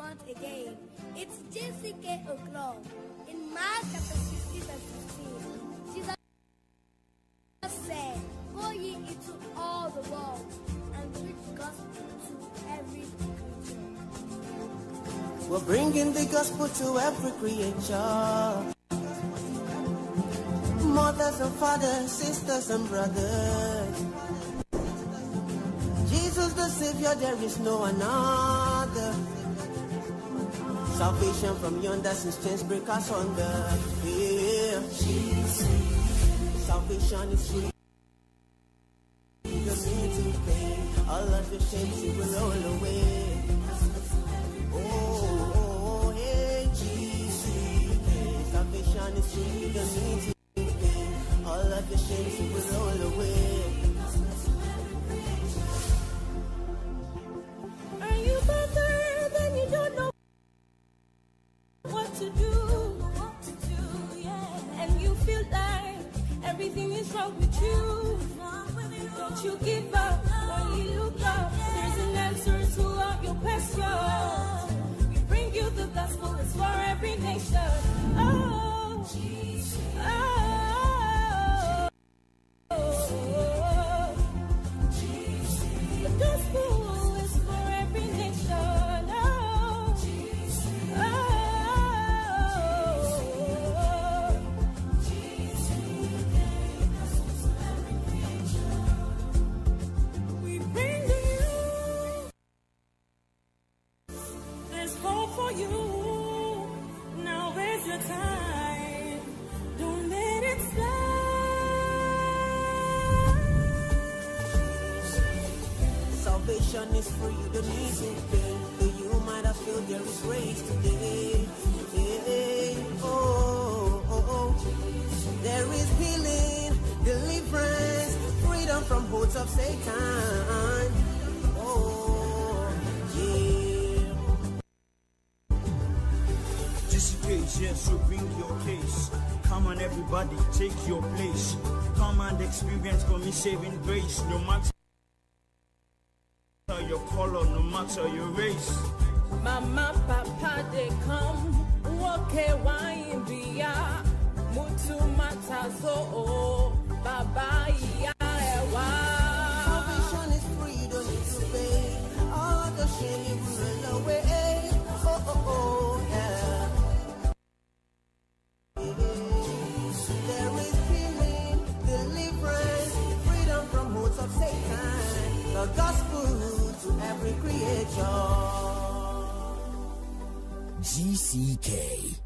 month again. It's GCK o'clock. In Mark chapter 16 verse 15, Jesus said, Go ye into all the world and preach gospel to every creature. We're bringing the gospel to every creature. Mothers and fathers, sisters and brothers. Jesus the Savior, there is no another. Salvation from yonder since chains break us under. Yeah. Salvation is free. All of your shame you will roll away. Oh, oh, oh, hey, Jesus. Salvation is free. All of your shame you will roll away. With you. Don't you give Salvation is free, you don't need to pay. Though you might have feel there is grace today. Yeah, oh, oh, oh. There is healing, deliverance, freedom from holds of Satan. Oh, yeah. Just case, yes, so bring your case. Come on, everybody, take your place. Come and experience for me saving grace. No matter color, no matter your race. Mama, papa, they come. Woke wine bia. Mutu matazo. Oh, Baba, ya ewa. Salvation is free, don't need to pay. All the shame you will away. Oh, oh, oh, yeah. There is healing, deliverance, freedom from holds of Satan. The gospel to every creature. GCK.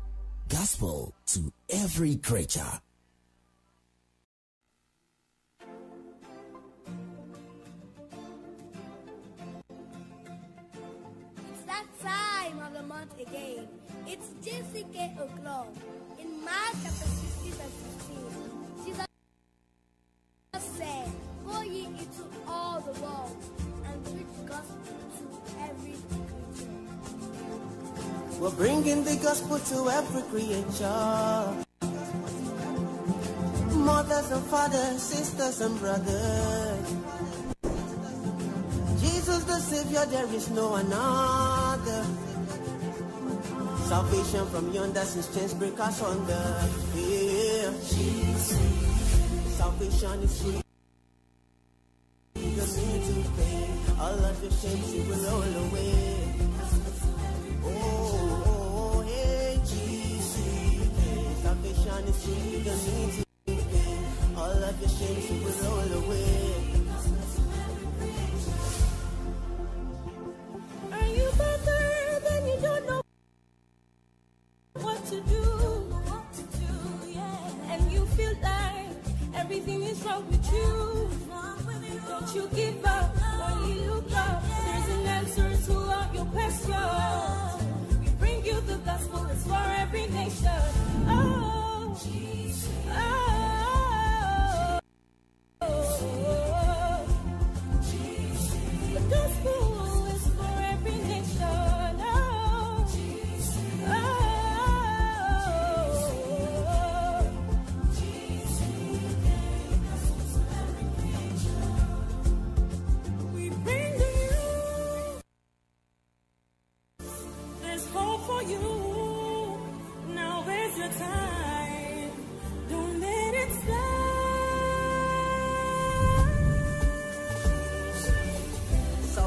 Gospel to every creature. It's that time of the month again. It's GCK o'clock. In Mark chapter 16 verse 15, We're bringing the gospel to every creature. Mothers and fathers, sisters and brothers. Jesus the Savior, there is no another. Salvation from yonder since chains break us under. Yeah. Salvation is free. Your shame you will roll away.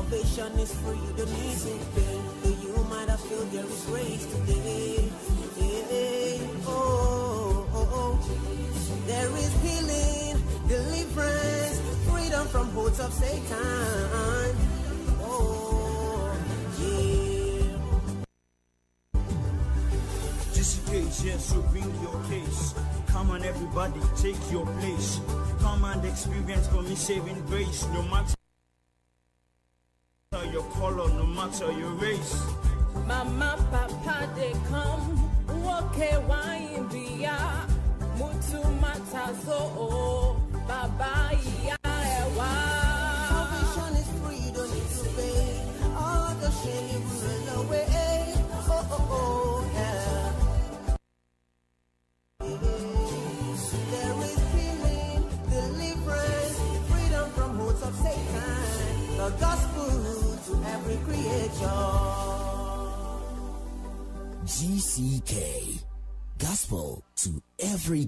Salvation is free, you don't need to pay. Though you might have felt there is grace today. Oh, oh, oh. There is healing, deliverance, freedom from holds of Satan. Oh, yeah. Just case, yes, so bring your case. Come on, everybody, take your place. Come and experience for me saving grace. No matter your color, no matter your race. Mama, papa, they come. Woke wine bia. Mutu matazo. Oh, Baba, ya ewa. GCK. Gospel to every